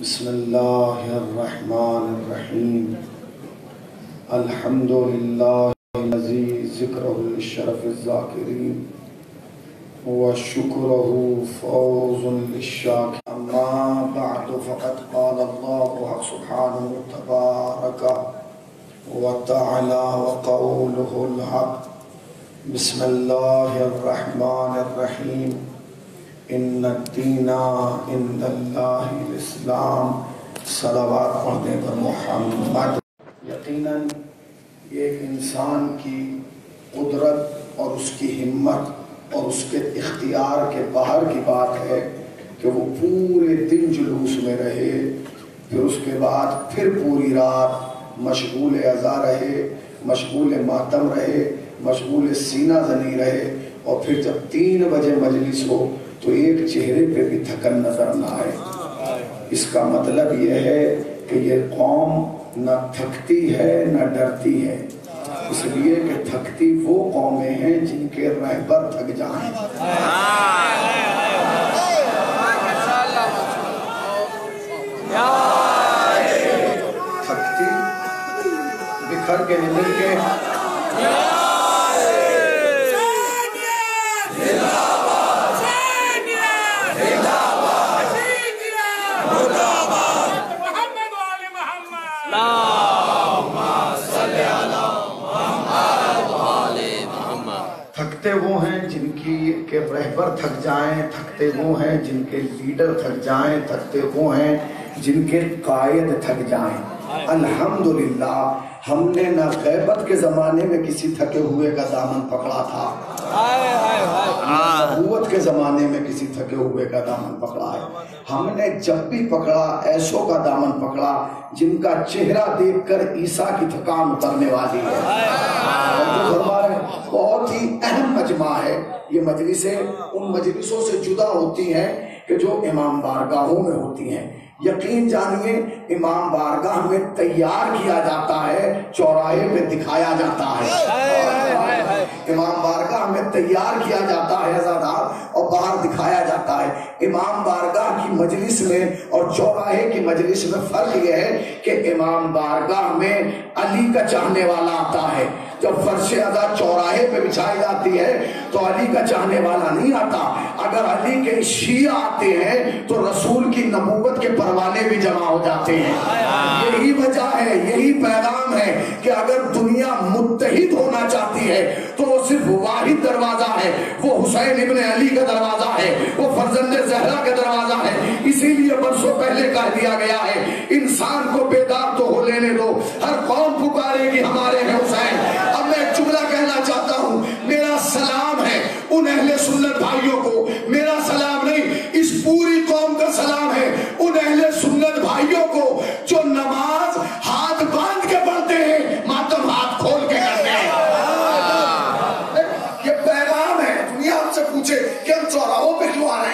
بسم الله الرحمن الرحيم الحمد لله الذي ذكره للشرف الذاكرين وشكره فوز للشاكرين أما بعد، فقد قال الله سبحانه تبارك وتعالى وقوله الحق۔ بسم الله الرحمن الرحيم ان الدین عند اللہ الاسلام صلوات پڑھنے پر محمد. یقیناً یہ ایک انسان کی قدرت اور اس کی ہمت اور اس کے اختیار کے باہر کی بات ہے کہ وہ پورے دن جلوس میں رہے، پھر اس کے بعد پھر پوری رات مشغول ازا رہے، مشغول ماتم رہے، مشغول سینہ زنی رہے اور پھر جب تین بجے مجلس ہو تو ایک چہرے پہ بھی تھکن نظر نہ آئے۔ اس کا مطلب یہ ہے کہ یہ قوم نہ تھکتی ہے، نہ ڈرتی ہے۔ اس لیے کہ تھکتی وہ قومیں ہیں جن کے رہبر تھک جائیں۔ تھکتی بکھر کے نمل کے محمد وآل محمد تھکتے وہ ہیں جن کی کے رہبر تھک جائیں تھکتے وہ ہیں جن کے لیڈر تھک جائیں تھکتے وہ ہیں جن کے قائد تھک جائیں۔ الحمدللہ ہم نے نہ غیبت کے زمانے میں کسی تھکے ہوئے کا دامن پکڑا تھا۔ نبوت کے زمانے میں کسی تھکے ہوئے کا دامن پکڑا ہے۔ ہم نے جب بھی پکڑا ایسوں کا دامن پکڑا جن کا چہرہ دیکھ کر عیسیٰ کی تھکان اترنے والی ہے۔ بہت ہی اہم مجمع ہے یہ مجلسیں ان مجلسوں سے جدا ہوتی ہیں کہ جو امام بارگاہوں میں ہوتی ہیں۔ یقین جانیے امام بارگاہ میں تیار کیا جاتا ہے چوراہے پہ دکھایا جاتا ہے۔ امام بارگاہ میں تیار کیا جاتا ہے اور باہر دکھایا جاتا ہے۔ امام بارگاہ کی مجلس میں اور چوراہے کی مجلس میں فرق یہ ہے کہ امام بارگاہ میں علی کا چاہنے والا آتا ہے۔ جب فرش ادا چوراہے پہ بچھائی جاتی ہے تو علی کا چاہنے والا نہیں آتا۔ اگر علی کے شیعہ آتے ہیں تو رسول کی نبوت کے پروانے بھی جمع ہو جاتے ہیں۔ یہی وجہ ہے، یہی پیغام ہے کہ اگر دنیا متحد ہونا چاہتی واحد دروازہ ہے، وہ حسین ابن علی کا دروازہ ہے، وہ فرزند زہرا کا دروازہ ہے۔ اسی لیے برسوں پہلے کہہ دیا گیا ہے، انسان کو بیدار تو ہو لینے دو، ہر قوم پکارے گی ہمارے ہیں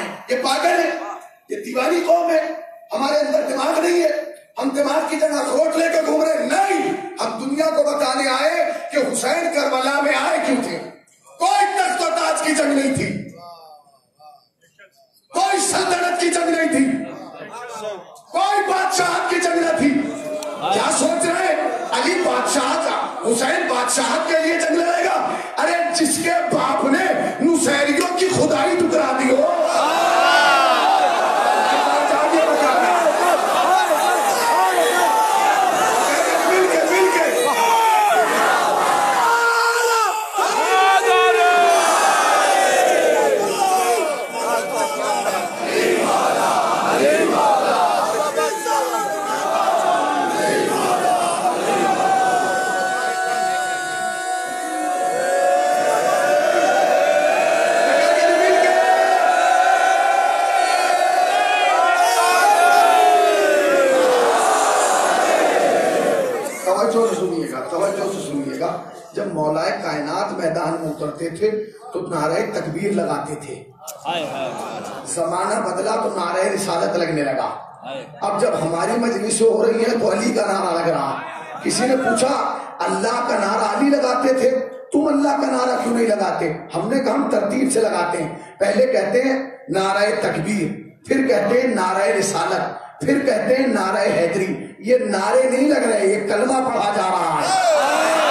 پہ یہ پاگل ہے یہ دیوانی قوم ہے۔ ہمارے اندر دماغ نہیں ہے۔ ہم دماغ کی جگہ روٹ لے کے گھوم رہے ہیں۔ نہیں، ہم دنیا کو بتانے آئے کہ حسین کربلا میں آئے کیوں تھے؟ کوئی تخت و تاج کی جنگ نہیں تھی۔ کوئی سلطنت کی جنگ نہیں تھی۔ کوئی بادشاہت کی جنگ نہ تھی۔ کیا سوچ رہے ہیں؟ علی بادشاہ کا، حسین بادشاہت کے لیے جنگ لڑے گا؟ ارے، جس کے باپ نے نسیریوں کی خدائی نعرہ تکبیر لگاتے تھے۔ زمانہ بدلا تو نعرہ رسالت لگنے لگا۔ اب جب ہماری مجلسیں ہو رہی ہیں تو علی کا نعرہ لگ رہا۔ کسی نے پوچھا اللہ کا نعرہ علی لگاتے تھے؟ تم اللہ کا نعرہ کیوں نہیں لگاتے؟ ہم نے کہا ہم ترتیب سے لگاتے ہیں۔ پہلے کہتے ہیں نعرہ تکبیر پھر کہتے ہیں نعرہ رسالت پھر کہتے ہیں نعرہ حیدری۔ یہ نعرے نہیں لگ رہے یہ کلمہ پڑھا جا رہا ہے۔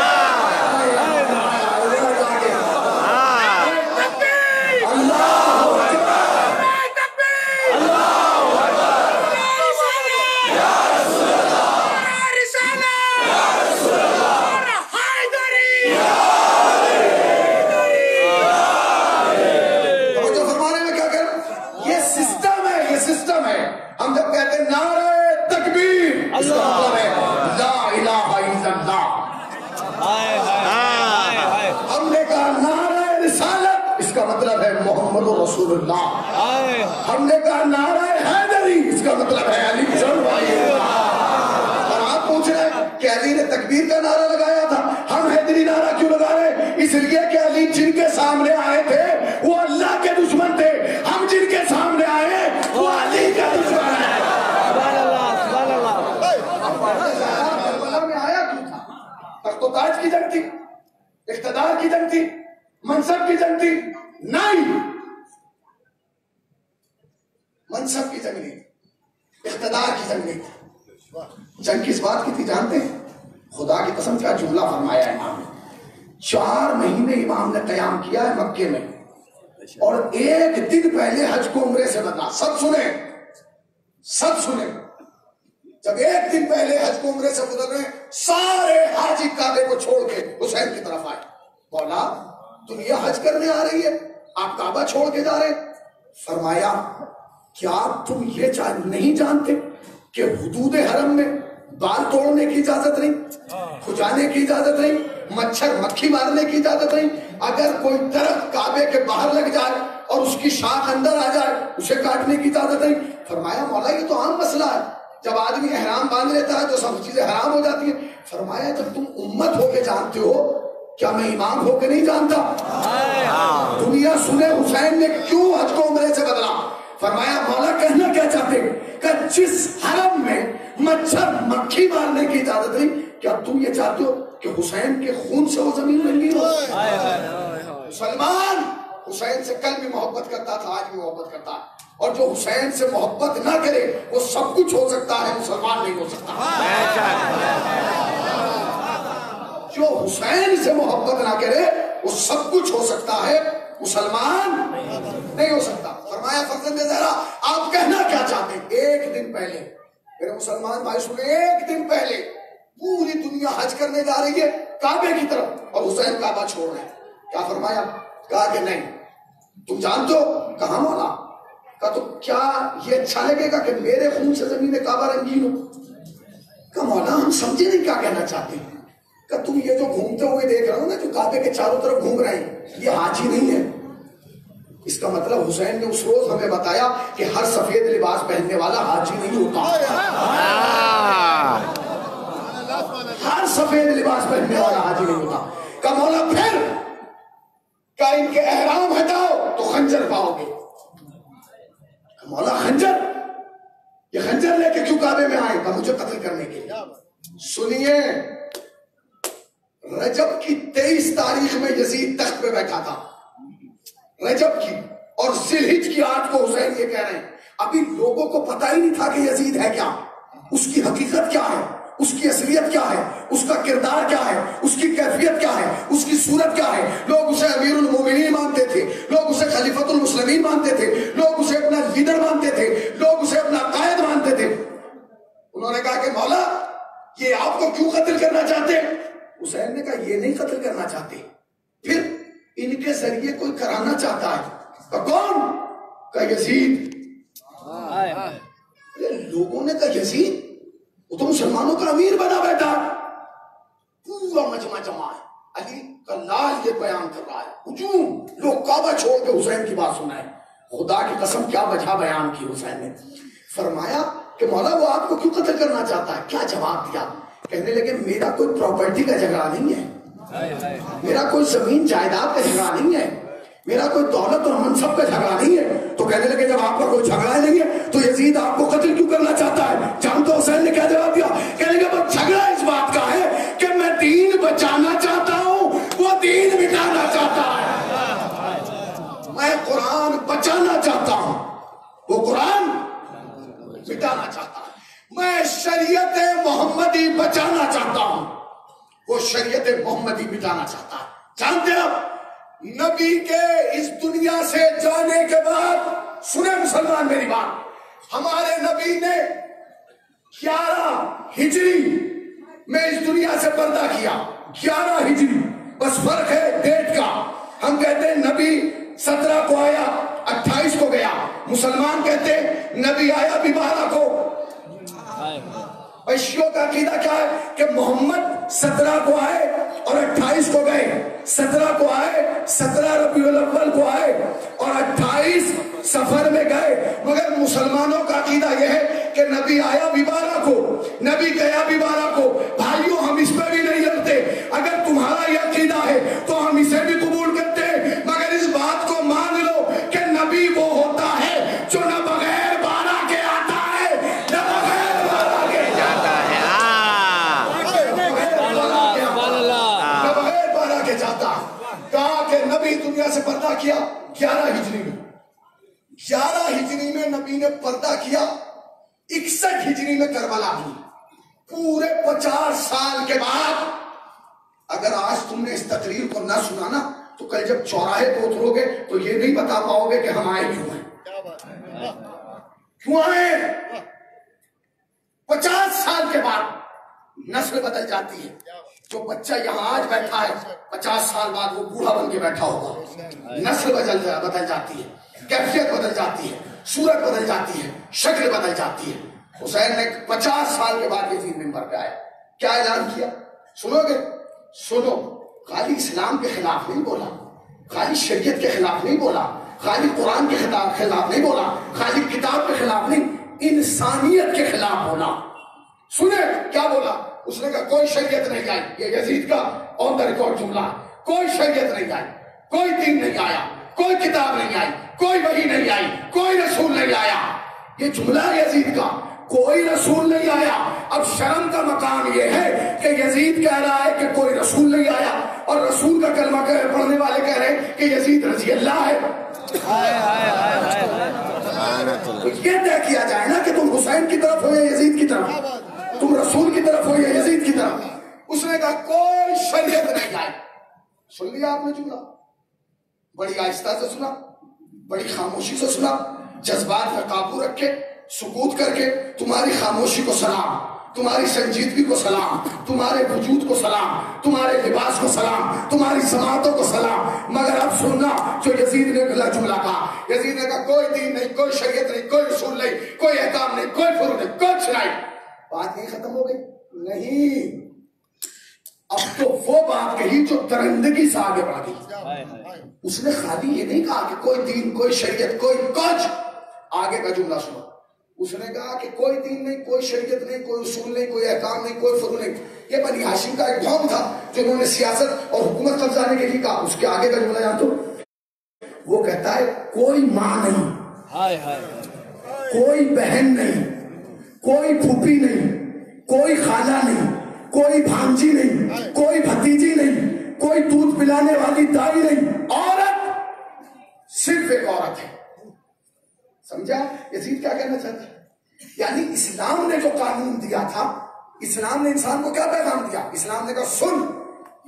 جائے اور اس کی شاخ اندر آ جائے اسے کاٹنے کی اجازت نہیں۔ فرمایا مولا یہ تو عام مسئلہ ہے۔ جب آدمی احرام باندھ لیتا ہے تو سب چیزیں حرام ہو جاتی ہیں۔ فرمایا جب تم امت ہو کے جانتے ہو کیا میں امام ہو کے نہیں جانتا؟ دنیا سنے حسین نے کیوں حج کو عمرے سے بدلا؟ فرمایا مولا کہنا کیا چاہتے کہ جس حرم میں مچھر مکھی مارنے کی اجازت نہیں کیا تم یہ چاہتے ہو کہ حسین کے خون سے وہ زمین رنگی ہو؟ سلمان حسین سے کل بھی محبت کرتا تھا، آج بھی محبت کرتا۔ ہے اور جو حسین سے محبت نہ کرے، وہ سب کچھ ہو سکتا ہے، مسلمان نہیں ہو سکتا۔ جو حسین سے محبت نہ کرے، وہ سب کچھ ہو سکتا ہے، مسلمان نہیں ہو سکتا۔ فرمایا فرزند زہرا، آپ کہنا کیا چاہتے ہیں؟ ایک دن پہلے۔ میرے مسلمان بھائی سنے ایک دن پہلے۔ پوری دنیا حج کرنے جا رہی ہے، کعبے کی طرف، اور حسین کعبہ چھوڑ رہے ہیں کیا فرمایا؟ کہا کہ نہیں تم جانتے ہو کہاں مولا؟ کہا تو کیا یہ اچھا لگے گا کہ میرے خون سے زمین کعبہ رنگین ہو؟ کہا مولا ہم سمجھے نہیں کیا کہنا چاہتے ہیں۔ کہ تم یہ جو گھومتے ہوئے دیکھ رہے ہو نا جو کعبے کے چاروں طرف گھوم رہے ہیں یہ حاجی نہیں ہے۔ اس کا مطلب حسین نے اس روز ہمیں بتایا کہ ہر سفید لباس پہننے والا حاجی نہیں ہوتا۔ ہر سفید لباس پہننے والا حاجی نہیں ہوتا۔ کہ مولا پھر کہ ان کے احرام ہٹاؤ تو خنجر پاؤ گے۔ مولا خنجر، یہ خنجر لے کے کیوں کعبے میں آئے؟ کہ مجھے قتل کرنے کے لیے۔ سنیے، رجب کی تیئیس تاریخ میں یزید تخت پہ بیٹھا تھا۔ رجب کی اور ذلحج کی آٹھ کو حسین یہ کہہ رہے ہیں۔ ابھی لوگوں کو پتہ ہی نہیں تھا کہ یزید ہے کیا۔ اس کی حقیقت کیا ہے؟ اس کی اصلیت کیا ہے؟ اس کا کردار کیا ہے؟ اس کی کیفیت کیا ہے؟ اس کی صورت کیا ہے؟ لوگ اسے امیر المومنین مانتے تھے لوگ اسے خلیفت المسلمین مانتے تھے لوگ اسے اپنا لیڈر مانتے تھے لوگ اسے اپنا قائد مانتے تھے۔ انہوں نے کہا کہ مولا یہ آپ کو کیوں قتل کرنا چاہتے؟ ہیں حسین نے کہا یہ نہیں قتل کرنا چاہتے۔ پھر ان کے ذریعے کوئی کرانا چاہتا ہے؟ کہا کون؟ کہا یزید۔ لوگوں نے کہا یزید وہ تو مسلمانوں کا امیر بنا بیٹھا۔ پورا مجمع جمع ہے علی کا لال یہ بیان کر رہا ہے۔ ہجوم۔ لوگ کعبہ چھوڑ کے حسین کی بات سنا ہے خدا کی قسم کیا وجہ بیان کی حسین نے؟ فرمایا کہ مولا وہ آپ کو کیوں قتل کرنا چاہتا ہے؟ کیا جواب دیا؟ کہنے لگے، میرا کوئی پراپرٹی کا جھگڑا نہیں ہے۔ میرا کوئی زمین جائیداد کا جھگڑا نہیں ہے۔ میرا کوئی دولت اور منصب کا جھگڑا نہیں ہے۔ تو کہنے لگے، جب آپ کا کوئی جھگڑا نہیں ہے تو یزید آپ کو قتل کیوں کرنا چاہتا ہے؟ جان تو حسین نے کیا جواب دیا کہنے لگے بس جھگڑا اس بات کا ہے کہ میں دین بچانا چاہتا ہوں، وہ دین مٹانا چاہتا ہے۔ میں قرآن بچانا چاہتا ہوں، وہ قرآن مٹانا چاہتا ہے۔ میں شریعت محمدی بچانا چاہتا ہوں، وہ شریعت محمدی مٹانا چاہتا ہے۔ جانتے آپ، نبی کے اس دنیا سے جانے کے بعد، سنیں مسلمان میری بات ہمارے نبی نے گیارہ ہجری میں اس دنیا سے پردہ کیا۔ گیارہ ہجری۔ بس فرق ہے ڈیٹ کا۔ ہم کہتے ہیں نبی سترہ کو آیا اٹھائیس کو گیا۔ مسلمان کہتے ہیں نبی آیا بھی بارہ کو۔ کا عقیدہ کیا ہے کہ محمد سترہ کو آئے اور اٹھائیس کو گئے۔ سترہ کو آئے، سترہ ربیع الاول کو آئے اور اٹھائیس سفر میں گئے۔ مگر مسلمانوں کا عقیدہ یہ ہے کہ نبی آیا بھی بارہ کو، نبی گیا بھی بارہ کو۔ بھائیوں ہم اس پہ بھی نہیں لڑتے اگر تمہارا یہ عقیدہ ہے تو ہم اسے بھی کیا؟ گیارہ ہجری میں۔ گیارہ ہجری میں نبی نے پردہ کیا۔ اکسٹھ ہجری میں کربلا ہوئی۔ پورے پچاس سال کے بعد اگر آج تم نے اس تقریر کو نہ سنا نا تو کل جب چوراہے پہ اترو گے تو یہ نہیں بتا پاؤ گے کہ ہم آئے کیوں ہیں۔ کیوں آئے؟ پچاس سال کے بعد نسل بدل جاتی ہے؟ جو بچہ یہاں آج بیٹھا ہے، پچاس سال بعد وہ بوڑھا بن کے بیٹھا ہوگا۔ نسل بدل بدل جاتی ہے، کیفیت بدل جاتی ہے، صورت بدل جاتی ہے، شکل بدل جاتی ہے۔ حسین نے پچاس سال کے بعد یہ ممبر پہ آئے۔ کیا اعلان کیا؟ سنو گے؟ سنو۔ خالی اسلام کے خلاف نہیں بولا۔ خالی شریعت کے خلاف نہیں بولا۔ خالی قرآن کے خلاف خلاف نہیں بولا۔ خالی کتاب کے خلاف نہیں، انسانیت کے خلاف بولا۔ سنے کیا بولا؟ اس نے کہا کوئی شریعت نہیں آئی. یہ یزید کا آن دا ریکارڈ جملہ کوئی شریعت نہیں آئی۔ کوئی دین نہیں آیا۔ کوئی کتاب نہیں آئی۔ کوئی وحی نہیں آئی۔ کوئی رسول نہیں آیا. یہ جملہ یزید کا۔ کوئی رسول نہیں آیا۔ اب شرم کا مقام یہ ہے کہ یزید کہہ رہا ہے کہ کوئی رسول نہیں آیا اور رسول کا کلمہ کہہ پڑھنے والے کہہ رہے ہیں کہ یزید رضی اللہ ہے۔ یہ طے کیا جائے نا کہ تم حسین کی طرف ہو یا یزید کی طرف؟ تم رسول کی طرف ہو یا یزید کی طرف اس نے کہا، کوئی شریعت نہیں آئی سن لیا آپ نے جملہ؟ بڑی آہستہ سے سنا، بڑی خاموشی سے سنا، جذبات پر قابو رکھ کے سکوت کر کے تمہاری خاموشی کو سلام، تمہاری سنجیدگی کو سلام، تمہارے وجود کو سلام، تمہارے لباس کو سلام، تمہاری سماعتوں کو سلام۔ مگر اب سننا جو یزید نے بلا جملہ کہا، یزید نے کہا، کوئی دین نہیں، کوئی شریعت نہیں، کوئی رسول نہیں، کوئی احکام نہیں، کوئی فرو نہیں، کوئی چھڑائی بات نہیں ختم ہو گئی۔ نہیں۔ اب تو وہ بات کہی جو درندگی سے آگے بڑھ گئی اس نے خالی یہ نہیں کہا کہ کوئی دین کوئی شریعت کوئی کچھ۔ آگے کا جملہ سنو۔ اس نے کہا کہ کوئی دین نہیں کوئی شریعت نہیں کوئی اصول نہیں کوئی احکام نہیں کوئی فرو نہیں۔ یہ بنی ہاشم کا ایک قوم تھا جو انہوں نے سیاست اور حکومت قبضانے کے لیے کہا۔ اس کے آگے کا جملہ جان تو۔ وہ کہتا ہے کوئی ماں نہیں۔ کوئی بہن نہیں۔ کوئی پھوپھی نہیں، کوئی خالہ نہیں، کوئی بھانجی نہیں، کوئی بھتیجی نہیں، کوئی دودھ پلانے والی دائی نہیں۔ عورت صرف ایک عورت ہے۔ سمجھا؟ یزید کیا کہنا چاہتا ہے؟ یعنی اسلام نے جو قانون دیا تھا، اسلام نے انسان کو کیا پیغام دیا؟ اسلام نے کہا، سن،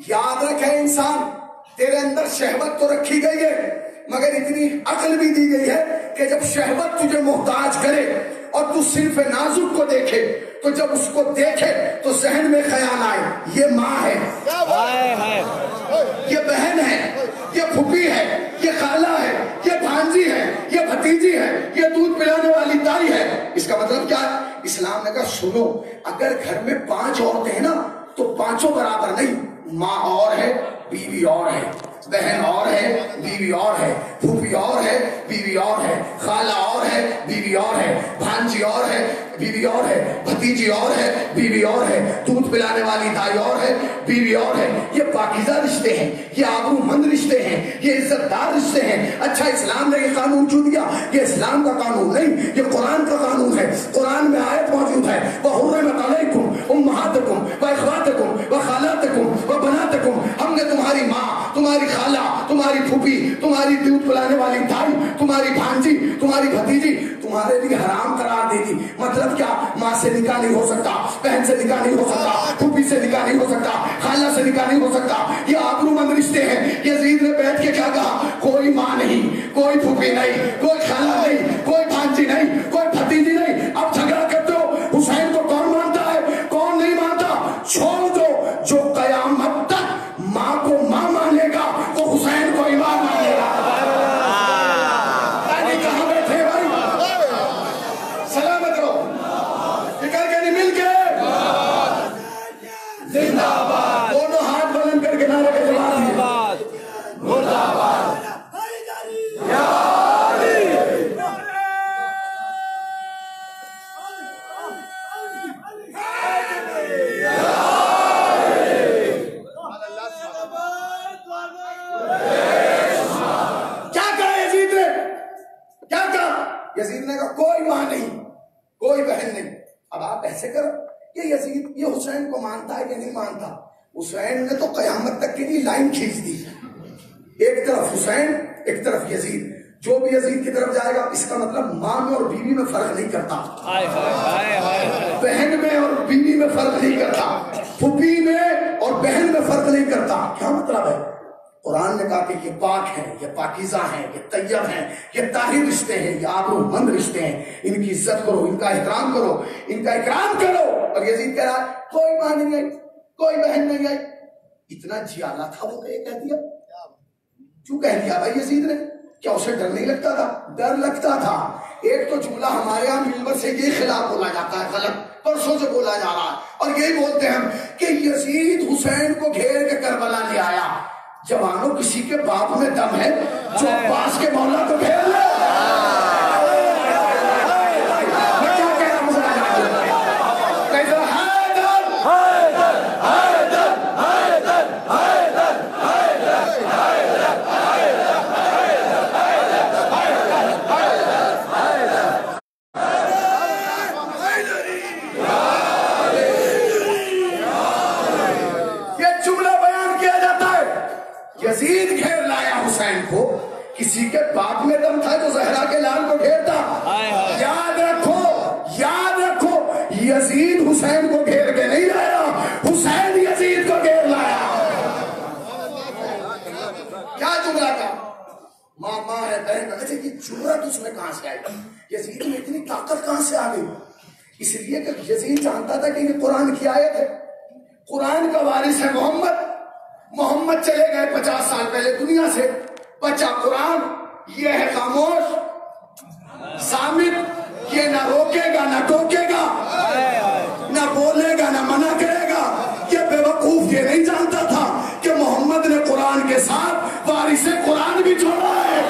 یاد رکھے انسان، تیرے اندر شہوت تو رکھی گئی ہے، مگر اتنی عقل بھی دی گئی ہے کہ جب شہوت تجھے محتاج کرے اور تو صرف نازک کو دیکھے تو جب اس کو دیکھے تو ذہن میں خیال آئے یہ ماں ہے۔ یہ بہن ہے یہ پھوپھی ہے یہ خالہ ہے یہ بھانجی ہے یہ بھتیجی ہے یہ دودھ پلانے والی دائی ہے۔ اس کا مطلب کیا ہے؟ اسلام نے کہا سنو اگر گھر میں پانچ عورتیں ہیں نا تو پانچوں برابر نہیں ماں اور ہے بیوی اور ہے۔ بہن اور ہے بیوی اور ہے پھوپھی اور ہے بیوی اور ہے خالہ اور ہے بیوی اور ہے بھانجی اور ہے بیوی اور ہے بھتیجی اور ہے بیوی اور ہے دودھ پلانے والی دائی اور ہے بیوی اور ہے یہ پاکیزہ رشتے ہیں یہ آبرو مند رشتے ہیں یہ عزت دار رشتے ہیں اچھا اسلام نے یہ قانون کیوں دیا یہ اسلام کا قانون نہیں یہ قرآن کا قانون ہے قرآن میں آیت موجود ہے وہ حرمت علیکم امہاتکم و اخواتکم و خالاتکم و بناتکم، ہم نے تمہاری ماں، تمہاری خالہ، تمہاری پھوپھی، تمہاری دودھ پلانے والی دائی تمہاری بھانجی، تمہاری بھتیجی، تمہارے لیے حرام قرار دے دی مطلب کیا؟ ماں سے نکاح نہیں ہو سکتا، بہن سے نکاح نہیں ہو سکتا، پھوپھی سے نکاح نہیں ہو سکتا، خالہ سے نکاح نہیں ہو سکتا۔ یہ آبرو مند رشتے ہیں یزید نے بیٹھ کے کیا کہا؟ کوئی ماں نہیں، کوئی پھوپھی نہیں، کوئی خالہ نہیں، کوئی بھانجی نہیں، کوئی بھتیجی نہیں جیالا تھا وہ کہ کہہ دیا کیوں کہہ دیا بھائی یزید نے؟ کیا اسے ڈر نہیں لگتا تھا؟ ڈر لگتا تھا۔ ایک تو جملہ ہمارے یہاں ممبر سے یہ خلاف بولا جاتا ہے، غلط۔ پرسوں سے بولا جا رہا ہے۔ اور یہی بولتے ہیں ہم کہ یزید حسین کو گھیر کے کربلا لے آیا۔ جوانوں، کسی کے باپ میں دم ہے جو عباس کے مولا کو گھیر لے میں کیا کہہ رہا ہوں ذرا جان لو۔ کہیں ذرا حیدر یہ جملہ بیان کیا جاتا ہے یزید گھیر لایا حسین کو کسی کے باپ میں دم تھا جو زہرا کے لال کو گھیرتا۔ یاد رکھو یاد رکھو یزید حسین کو گھیر کے نہیں لایا حسین یزید کو گھیر لایا۔ کیا جملہ کا ماں ماں ہے بہن۔ اچھا یہ جملہ اس میں کہاں سے آئی؟ یزید میں اتنی طاقت کہاں سے آ گئی؟ اس لیے کہ یزید جانتا تھا کہ یہ قرآن کی آیت ہے۔ قرآن کا وارث ہے محمد۔ محمد چلے گئے پچاس سال پہلے دنیا سے۔ بچا قرآن، یہ ہے خاموش۔ سامت یہ نہ روکے گا، نہ ٹوکے گا۔ نہ بولے گا، نہ منع کرے گا یہ بے وقوف یہ نہیں جانتا تھا کہ محمد نے قرآن کے ساتھ وارث قرآن بھی چھوڑا ہے۔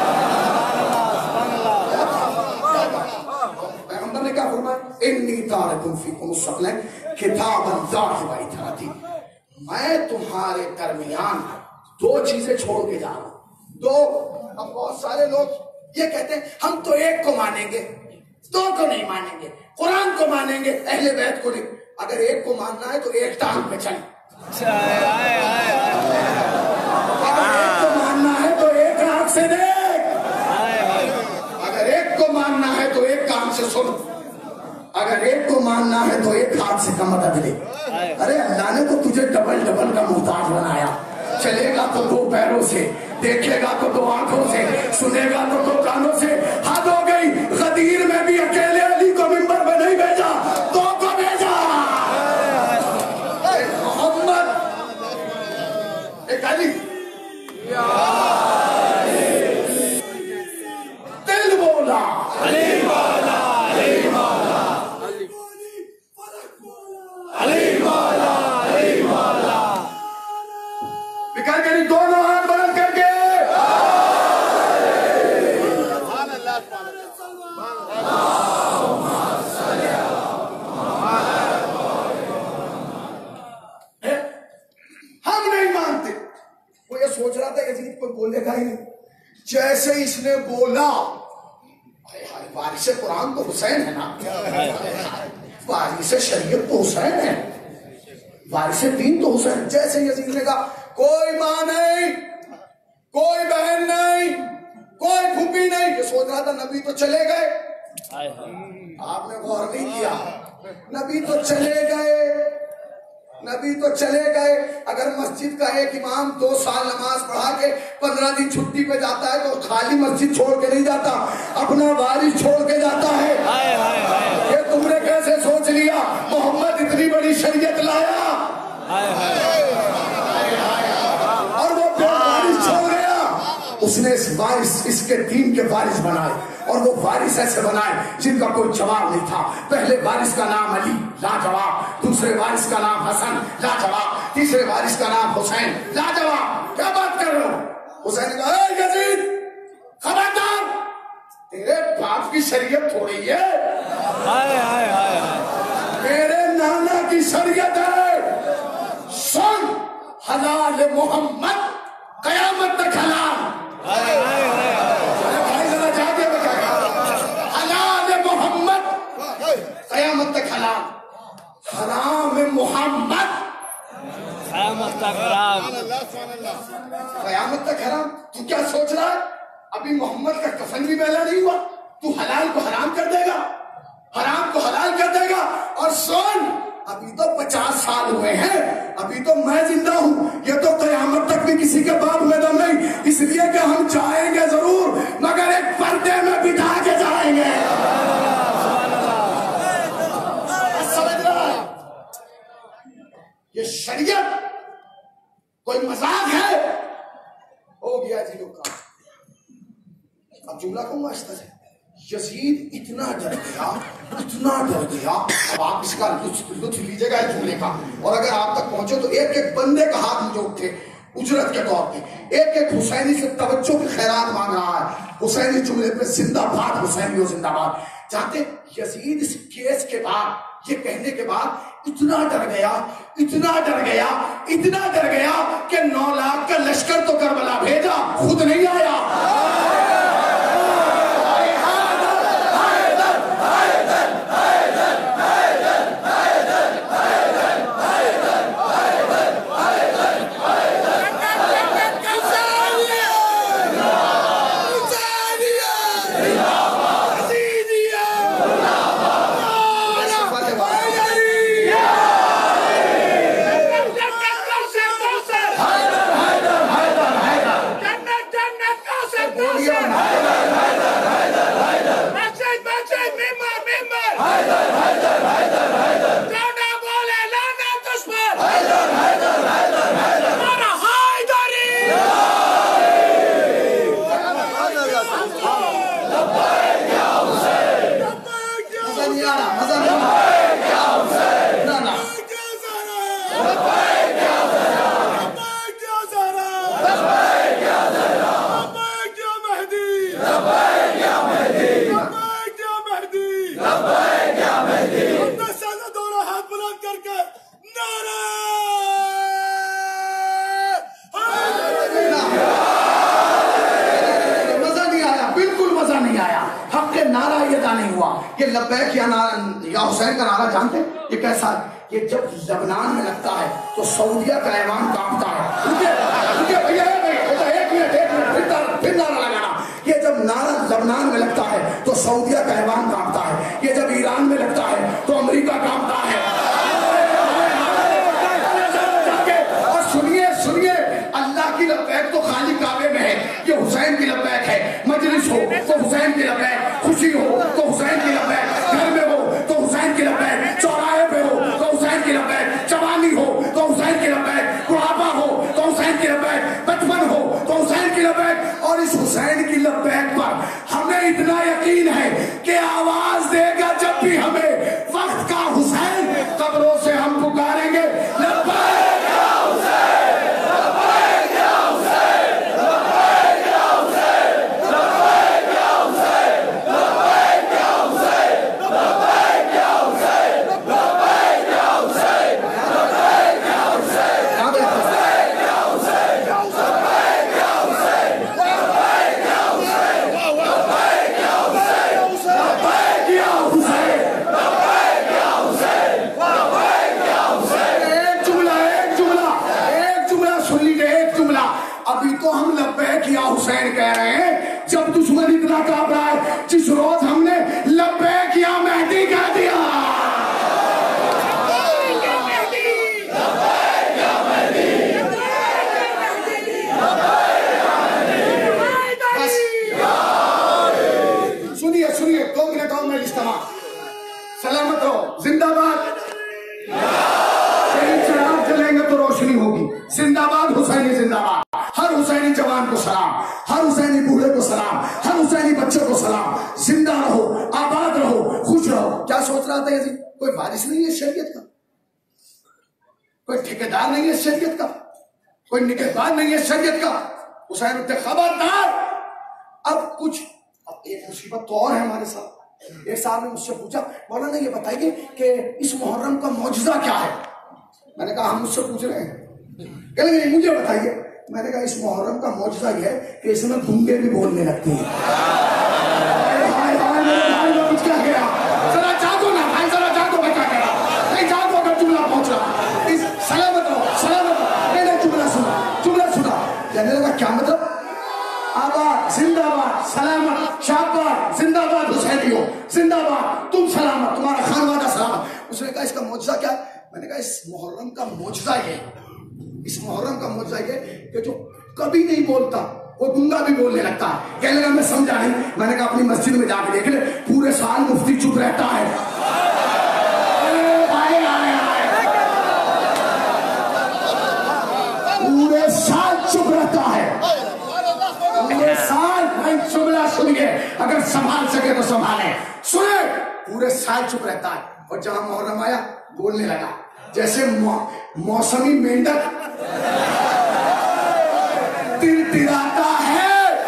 پیغمبر نے کیا فرمایا؟ انی تارکم فیکم الثقلین کتاب اللہ و اطاعتی۔ میں تمہارے درمیان دو چیزیں چھوڑ کے جا رہا ہوں۔ دو اب بہت سارے لوگ یہ کہتے ہیں ہم تو ایک کو مانیں گے دو کو نہیں مانیں گے قرآن کو مانیں گے اہل بیت کو نہیں۔ اگر ایک کو ماننا ہے تو ایک ٹانگ پہ چلیں۔ اگر ایک کو ماننا ہے تو ایک آنکھ سے دیکھ۔ اگر ایک کو ماننا ہے تو ایک کام سے سن۔ اگر ایک کو ماننا ہے تو ایک ہاتھ سے کا مدد لے۔ ارے، اللہ نے تو تجھے ڈبل ڈبل کا محتاج بنایا۔ چلے گا تو دو پیروں سے، دیکھے گا تو دو آنکھوں سے، سنے گا تو دو کانوں سے۔ حد ہو گئی، غدیر میں بھی اکیلے علی کو ممبر میں نہیں بھیجا، دو کو بھیجا۔ محمد، ایک علی۔ محمد قیامت تک حلال. کے بتا حلال محمد قیامت تک حرام قیامت تک حرام. تو کیا سوچ رہا ہے؟ ابھی محمد کا کفن بھی میلا نہیں ہوا. تو حلال کو حرام کر دے گا. حرام کو حلال کر دے گا. اور سن ابھی تو پچاس سال ہوئے ہیں، ابھی تو میں زندہ ہوں۔ یہ تو قیامت تک بھی کسی کے باپ میں دم نہیں۔ اس لیے کہ ہم جائیں گے ضرور، مگر ایک پردے میں بٹھا کے جائیں گے۔ یہ شریعت کوئی مذاق ہے؟ ہو گیا جی لوگ کا اب جملہ کو ماشتا ہے؟ یزید اتنا ڈر گیا، اتنا ڈر گیا۔ اب آپ اس کا لطف لطف لیجیے گا اس جملے کا۔ اور اگر آپ تک پہنچے تو ایک ایک بندے کا ہاتھ مجھے اٹھے، اجرت کے طور پہ۔ ایک ایک حسینی سے توجہ کی خیرات مانگ رہا ہے۔ حسینی جملے پہ زندہ باد، حسینی ہو زندہ باد۔ چاہتے یزید اس کیس کے بعد، یہ کہنے کے بعد اتنا ڈر گیا، اتنا ڈر گیا، اتنا ڈر گیا کہ نو لاکھ کا لشکر تو کربلا بھیجا، خود نہیں آیا۔ زندہ بار سلامت شاہباد زندہ بار حسینیوں زندہ بار تم سلامت، تمہارا خانوادہ سلامت۔ اس نے کہا اس کا موجزہ کیا ہے؟ میں نے کہا اس محرم کا موجزہ ہے۔ اس محرم کا موجزہ ہے کہ جو کبھی نہیں بولتا، وہ گنگا بھی بولنے لگتا ہے۔ کہنے لگا، میں سمجھا نہیں۔ میں نے کہا، اپنی مسجد میں جا کے دیکھ لے، پورے سال مفتی چپ رہتا ہے۔ پورے سال چپ رہتا ہے۔ ایک جملہ اگر سنبھال سکے تو سنبھالے۔ سنے، پورے سال چپ رہتا ہے۔ اور جہاں محرم آیا، بولنے لگا۔ جیسے موسمی مینڈک تیر تیراتا ہے۔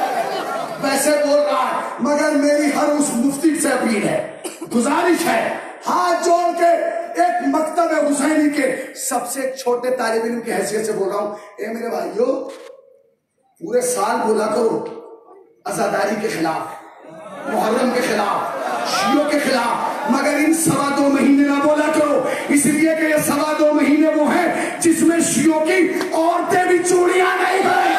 ویسے بول رہا ہے، مگر میری ہر اس مفتی سے اپیل ہے۔ گزارش ہے، ہاتھ جوڑ کے ایک مکتب حسینی کے سب سے چھوٹے طالب علم کی حیثیت سے بول رہا ہوں۔ اے میرے بھائیو، پورے سال بولا کرو۔ ازاداری کے خلاف، محرم کے خلاف، شیعوں کے خلاف۔ مگر ان سوا دو مہینے نہ بولا کرو۔ اس لیے کہ یہ سوا دو مہینے وہ ہیں جس میں شیعوں کی عورتیں بھی چوڑیاں نہیں بھائی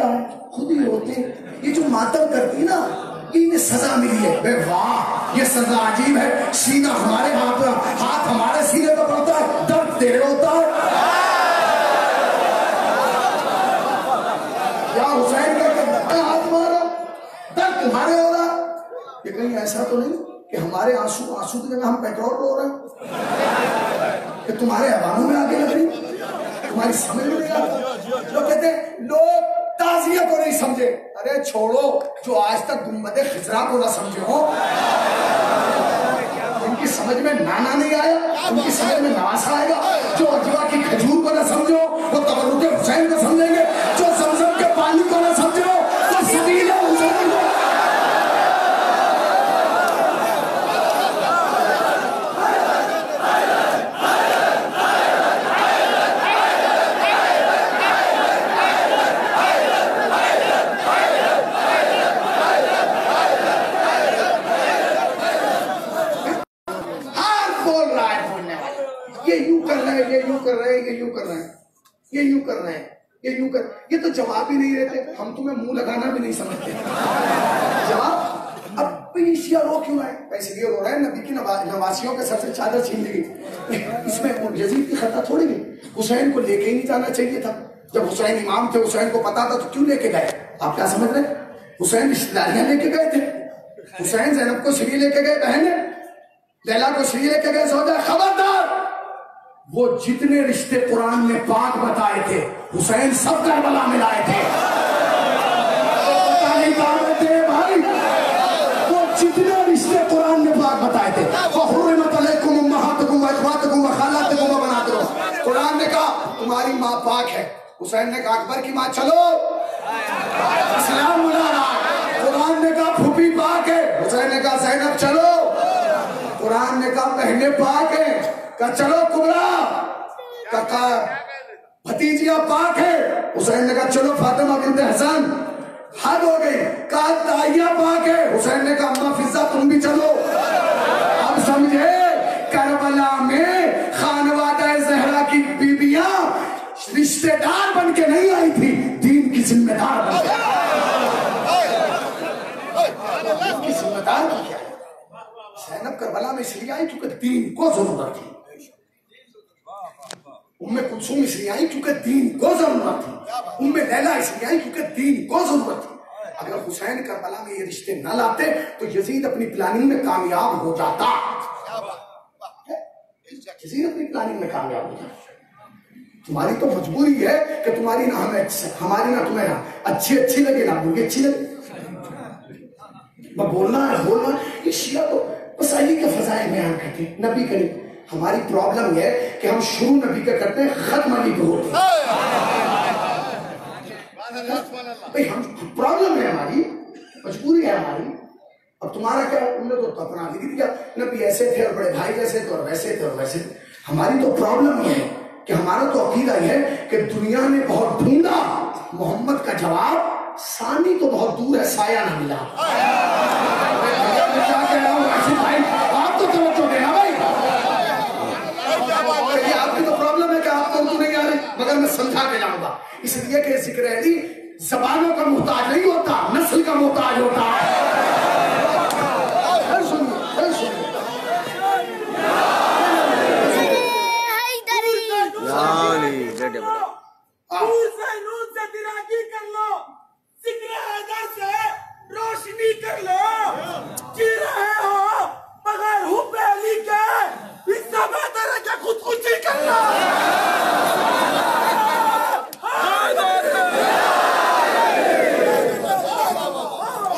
کیا ہے؟ خود ہی ہوتے ہیں۔ یہ جو ماتم کرتی نا انہیں سزا ملی ہے۔ بے واہ، یہ سزا عجیب ہے۔ سینہ ہمارے ہاتھ ہاتھ ہمارے سینے پہ پڑتا ہے۔ درد تیرے ہوتا ہے۔ یا حسین کا کہ ہاتھ مارا، درد تمہارے ہو رہا یہ کہیں ایسا تو نہیں کہ ہمارے آنسو آنسو کی جگہ ہم پیٹرول رو رہے ہیں؟ کہ تمہارے حوالوں میں آگے لگ رہی تمہاری سمجھ میں نہیں آتا۔ لوگ کہتے ہیں، لوگ تازیہ کو نہیں سمجھے۔ ارے چھوڑو، جو آج تک گمبد خزرا کو نہ سمجھے ہو۔ ان کی سمجھ میں نانا نہیں آیا، ان کی سمجھ میں نواسا آئے گا۔ جو اجوا کی کھجور کو نہ سمجھو، وہ تبرک حسین کو سمجھیں گے جو زمزم کے پانی کو نہ سمجھو وہ سبیل حسین کو ہر بول رہا ہے بولنے والا یہ یوں کر رہے ہیں یہ یوں کر رہے ہیں یہ یوں کر رہے ہیں یہ یوں کر رہے ہیں یہ یوں کر یہ تو جواب ہی نہیں دیتے۔ ہم تمہیں منہ لگانا بھی نہیں سمجھتے۔ جواب، اب یہ رو کیوں ہے ایسے لیے رو رہے ہیں نبی کی نواسیوں کے سر سے چادر چھین لی۔ اس میں یزید کی خطا تھوڑی نہیں۔ حسین کو لے کے ہی نہیں جانا چاہیے تھا۔ جب حسین امام تھے، حسین کو پتا تھا تو کیوں لے کے گئے؟ آپ کیا سمجھ رہے حسین رشتے داریاں لے کے گئے تھے۔ حسین زینب کو سری لے کے گئے بہنیں۔ لیلا کو سری لے کے گئے سودا خبردار! وہ جتنے رشتے قرآن نے پاک بتائے تھے، حسین سب کربلا میں لائے تھے۔ بھائی؟ وہ جتنے رشتے قرآن نے پاک بتائے تھے۔ وَحُرِّمَتْ عَلَيْكُمْ قرآن نے کہا، تمہاری ماں پاک ہے۔ حسین نے کہا، اکبر کی ماں، چلو۔ اسلام بلا رہا قرآن نے کہا، پھوپھی پاک ہے۔ حسین نے کہا، زینب، چلو۔ قرآن نے کہا بہنیں پاک ہیں کہا چلو کبرا کہا بھتیجیاں پاک ہے حسین نے کہا چلو فاطمہ بنت حسن حد ہو گئی کہا تائیہ پاک ہے حسین نے کہا اماں فضہ تم بھی چلو اب سمجھے کربلا میں خانوادہ زہرا کی بیبیاں رشتہ دار بن کے نہیں آئی تھی دین کی ذمہ دار بن کے کی ذمہ دار بن کے زینب کربلا میں اس لیے آئی کیونکہ دین کو ضرورت تھی۔ ام کلثوم اس لیے آئی کیونکہ دین کو ضرورت تھی۔ ام لیلا اس لیے آئی کیونکہ دین کو ضرورت تھی۔ اگر حسین کربلا میں یہ رشتے نہ لاتے تو یزید اپنی پلاننگ میں کامیاب ہو جاتا۔ یزید اپنی پلاننگ میں کامیاب ہو جاتا۔ تمہاری تو مجبوری ہے کہ تمہاری نہ ہمیں اچھا- ہماری نہ تمہیں اچھی اچھی لگے نہ مجھے اچھی لگے۔ میں بولنا ہے بولنا، یہ شیعہ تو بس علی کے فضائل بیان کرتے ہیں۔ نبی کریم، ہماری پرابلم یہ ہے کہ ہم شروع نبی کا کرتے ہیں، ختم علی کو ہوتے ہیں ہم پرابلم ہے ہماری، مجبوری ہے ہماری۔ اب تمہارا کیا تم نے تو اپنا لکھ دیا نبی ایسے تھے اور بڑے بھائی جیسے تھے اور ویسے تھے اور ویسے تھے۔ ہماری تو پرابلم یہ ہے کہ ہمارا تو عقیدہ یہ ہے کہ دنیا نے بہت ڈھونڈا، محمد کا جواب، ثانی تو بہت دور ہے، سایہ نہ ملا۔ مگر میں سمجھا کے جاؤں گا۔ اس لیے کہ ذکر علی جی، زبانوں کا محتاج نہیں ہوتا، نسل کا محتاج ہوتا ہے۔ روشنی کر لو۔ جی رہے ہو مگر حب علی کے اس سے بہتر ہے کہ خودکشی کر لو۔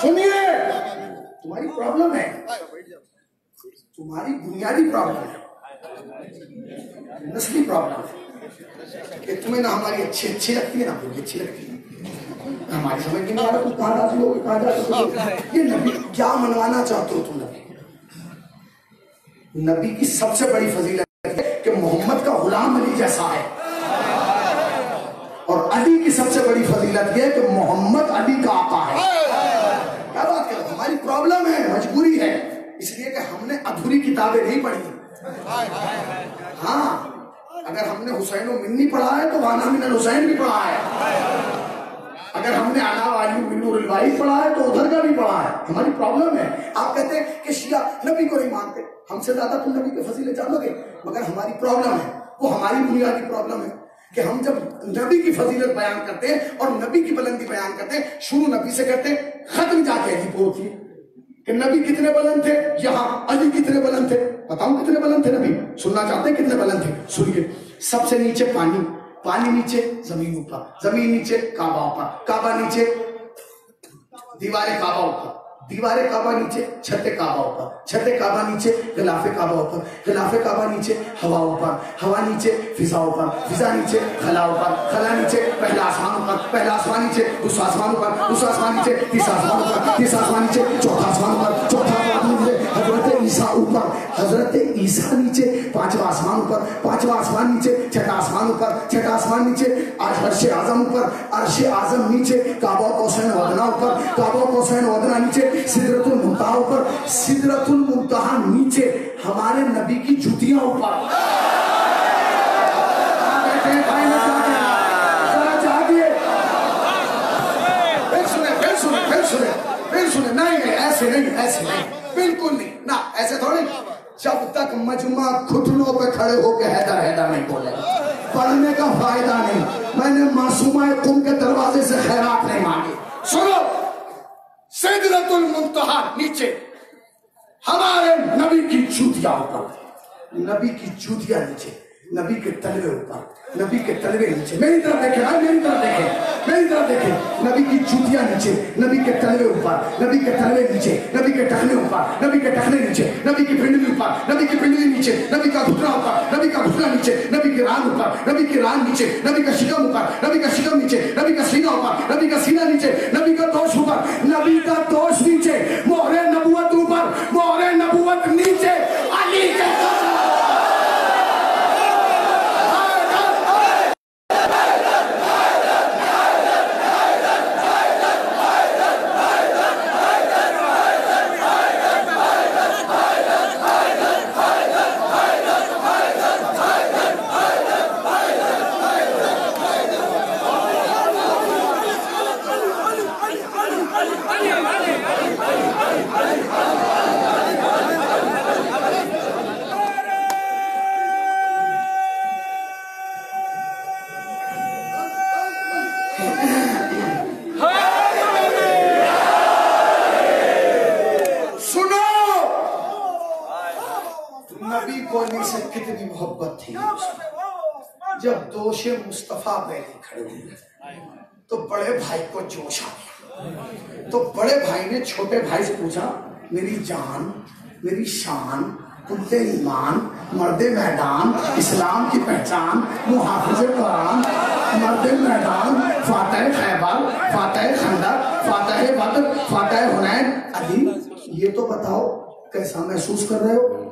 سنیے، تمہاری پرابلم ہے۔ تمہاری بنیادی پرابلم ہے۔ نسلی پرابلم ہے۔ کہ تمہیں نہ ہماری اچھی اچھی لگتی ہے، نہ بری اچھی لگتی ہے۔ ہماری سمجھ میں نہیں آ رہا تم کہاں جاتی ہو کہاں جاتی ہو یہ نبی کیا منوانا چاہتے ہو تم نبی؟ نبی کی سب سے بڑی فضیلت ہے کہ محمد کا غلام علی جیسا ہے۔ اور علی کی سب سے بڑی فضیلت یہ ہے کہ محمد علی کا آقا ہے۔ کیا بات کر ہماری پرابلم ہے مجبوری ہے۔ اس لیے کہ ہم نے ادھوری کتابیں نہیں پڑھی۔ ہاں اگر ہم نے حسین و منی پڑھا ہے تو وانا من الحسین بھی پڑھا ہے۔ اگر ہم نے آنا والی منور الوائی پڑھا ہے تو ادھر کا بھی پڑھا ہے۔ ہماری پرابلم ہے۔ آپ کہتے ہیں کہ شیعہ نبی کو نہیں مانتے۔ ہم سے زیادہ تم نبی کے فضیلے جانو گے۔ مگر ہماری پرابلم ہے۔ وہ ہماری بنیادی پرابلم ہے کہ ہم جب نبی کی فضیلت بیان کرتے ہیں اور نبی کی بلندی بیان کرتے ہیں، شروع نبی سے کرتے ہیں، ختم جا کے علی کو ہوتی ہے کہ نبی کتنے بلند تھے؟ یہاں علی کتنے بلند تھے؟ بتاؤں کتنے بلند تھے نبی؟ سننا چاہتے ہیں کتنے بلند تھے؟ سنیے۔ سب سے نیچے پانی۔ پانی نیچے، زمین اوپر۔ زمین نیچے، کعبہ اوپر۔ کعبہ نیچے، دیوار کعبہ اوپر۔ دیوار کعبہ نیچے، چھت کعبہ اوپر۔ چھت کعبہ نیچے، غلاف کعبہ اوپر۔ غلاف کعبہ نیچے، ہوا اوپر۔ ہوا نیچے، فضا اوپر۔ فضا نیچے، خلا اوپر۔ خلا نیچے، پہلا آسمان اوپر۔ پہلا آسمان نیچے، دوسرا آسمان اوپر۔ دوسرا آسمان نیچے، تیسرا آسمان اوپر۔ تیسرا آسمان نیچے، چوتھا آسمان اوپر۔ چوتھا آسمان نیچے عیسیٰ اوپر حضرت عیسیٰ نیچے پانچواں آسمان اوپر پانچواں آسمان نیچے چھٹا آسمان اوپر چھٹا آسمان نیچے عرش اعظم اوپر عرش اعظم نیچے کعبہ کوسین ودنا اوپر کعبہ کوسین ودنا نیچے سدرت المنتہا اوپر سدرت المنتہا نیچے ہمارے نبی کی جوتیاں اوپر۔ بھائی میں کیا پھر سنیں، پھر سنیں، پھر سنیں، نہیں ایسے نہیں ایسے نہیں۔ بالکل نہیں۔ نہ، ایسے تھوڑے جب تک مجمع گھٹنوں پہ کھڑے ہو کے حیدر حیدر نہیں بولے، پڑھنے کا فائدہ نہیں۔ میں نے معصومہ قم کے دروازے سے خیرات نہیں مانگی۔ سنو، سیدرت المنتہا نیچے، ہمارے نبی کی جوتیاں اوپر۔ نبی کی جوتیاں نیچے۔ نبی کے تلوے اوپر نبی کے تلوے نیچے میری طرف دیکھیں میری طرف دیکھیں میری طرف دیکھیں نبی کی جوتیاں نیچے نبی کے تلوے اوپر نبی کے تلوے نیچے نبی کے ٹخنے اوپر نبی کے ٹخنے نیچے نبی کی پنڈلی اوپر نبی کی پنڈلی نیچے نبی کا گھٹنا اوپر نبی کا گھٹنا نیچے نبی کی ران اوپر نبی کی ران نیچے نبی کا شکم اوپر نبی کا شکم نیچے نبی کا سینہ اوپر نبی کا سینہ نیچے نبی کا دوش اوپر نبی کا دوش نیچے مہر نبوت اوپر مہر نبوت نیچے علی کے سنو نبی کو علی سے کتنی محبت تھی جب دوش مصطفیٰ بیٹھے کھڑے ہوئے تو بڑے بھائی کو جوش آ گیا۔ تو بڑے بھائی نے چھوٹے بھائی سے پوچھا، میری جان، میری شان کلے ایمان، مرد میدان، اسلام کی پہچان، محافظ قرآن، مرد میدان، فاتح خیبر، فاتح خندق، فاتح بدر، فاتح حنین۔ علی، یہ تو بتاؤ، کیسا محسوس کر رہے ہو؟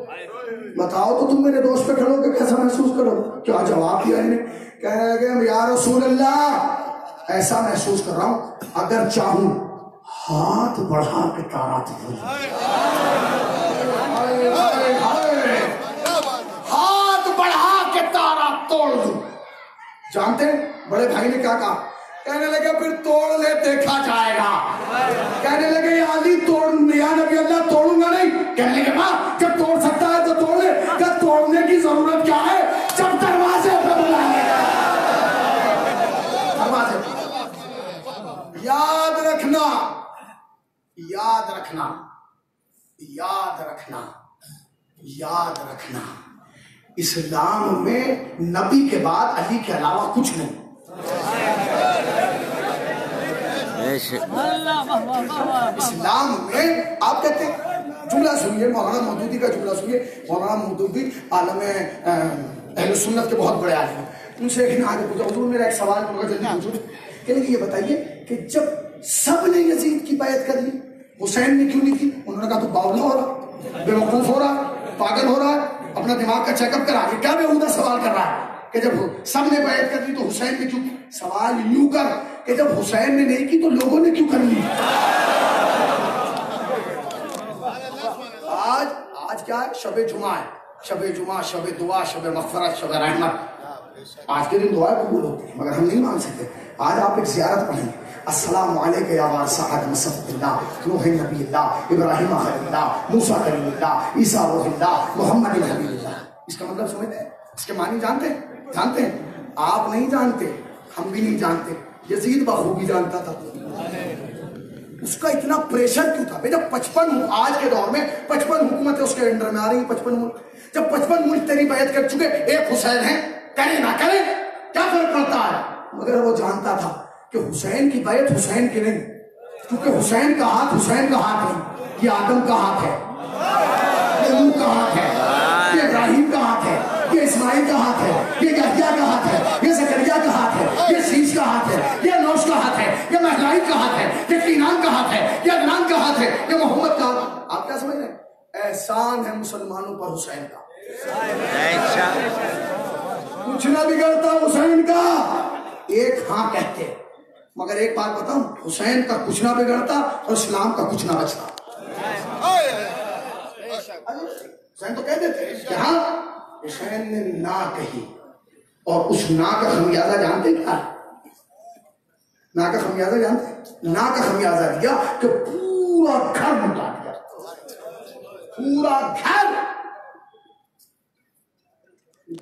بتاؤ تو تم میرے دوست پہ کھڑو کہ کیسا محسوس کرو؟ کیا جواب دیا انہیں کہنے لگے یا رسول اللہ، ایسا محسوس کر رہا ہوں، اگر چاہوں ہاتھ بڑھا کے تارا دوں ہاتھ بڑھا کے تارا توڑ دوں۔ جانتے بڑے بھائی نے کیا کہا؟ کہنے لگے پھر توڑ لے، دیکھا جائے گا۔ کہنے لگے، یا علی توڑ، یا نبی اللہ توڑوں گا نہیں؟ کہنے لگے، ماں، جب توڑ توڑنے کی ضرورت کیا ہے؟ جب دروازے پہ بلائے دروازے یاد رکھنا۔ یاد رکھنا۔ یاد رکھنا۔ یاد رکھنا۔ اسلام میں نبی کے بعد علی کے علاوہ کچھ نہیں۔ اسلام میں آپ کہتے ہیں جملہ سنیے، مولانا مودودی کا جملہ سنیے۔ مولانا مودودی عالم اہل سنت کے بہت بڑے عالم ہیں۔ ان سے ایک آگے پوچھا حضور، میرا ایک سوال مگر جلدی پوچھو۔ کہ یہ بتائیے کہ جب سب نے یزید کی بیعت کر لی، حسین نے کیوں نہیں کی؟ انہوں نے کہا تو باولا ہو رہا، بے وقوف ہو رہا، پاگل ہو رہا ہے اپنا دماغ کا چیک اپ کرا کے۔ کیا بے سوال کر رہا ہے کہ جب سب نے بیعت کر لی تو حسین نے کیوں کی؟ سوال یوں کر کہ جب حسین نے نہیں کی تو لوگوں نے کیوں کر لی؟ آج کیا ہے؟ شب جمعہ ہے۔ شب جمعہ، شب دعا، شب مغفرت، شب رحمت۔ آج کے دن دعائیں قبول ہوتی ہیں، مگر ہم نہیں مان سکتے۔ آج آپ ایک زیارت پڑھیں۔ گے السلام علیکم یا وارث آدم صفت اللہ نوح نبی اللہ ابراہیم خلیل اللہ موسیٰ کریم اللہ، عیسیٰ روح اللہ، محمد الحبیب اللہ۔ اس کا مطلب سمجھتے ہیں؟ اس کے معنی جانتے ہیں؟ جانتے ہیں۔ آپ نہیں جانتے، ہم بھی نہیں جانتے۔ یزید بخوبی جانتا تھا۔ اس کا اتنا پریشر کیوں تھا؟ بھئی جب پچپن آج کے دور میں پچپن حکومتیں اس کے انڈر میں آ رہی ہیں پچپن ملک۔ جب پچپن ملک تیری بیعت کر چکے، ایک حسین ہے، کرے نہ کرے، کیا فرق پڑتا ہے؟ مگر وہ جانتا تھا کہ حسین کی بیعت حسین کی نہیں، کیونکہ حسین کا ہاتھ، حسین کا ہاتھ نہیں یہ آدم کا ہاتھ ہے، یہ نوح کا ہاتھ ہے، یہ ابراہیم کا ہاتھ ہے، یہ اسماعیل کا ہاتھ ہے، یہ یحییٰ کا ہاتھ ہے، یہ زکریا کا ہاتھ ہے، یہ شیش کا ہاتھ ہے یہ مہلائی کا ہاتھ ہے، یہ کینان کا ہاتھ ہے، یہ عدنان کا ہاتھ ہے، یہ محمد کا ہاتھ آپ کیا سمجھ رہے ہیں؟ احسان ہے مسلمانوں پر حسین کا۔ کچھ نہ بگڑتا حسین کا۔ ایک ہاں کہتے مگر ایک بات بتاؤں، حسین کا کچھ نہ بگڑتا اور اسلام کا کچھ نہ بچتا۔ حسین تو کہہ دیتے کہ ہاں حسین نے نہ کہی اور اس نا کا خمیازہ جانتے کیا ہے نا کا خمیازہ جانتے نا کا خمیازہ دیا کہ پورا گھر مٹا دیا۔ پورا گھر۔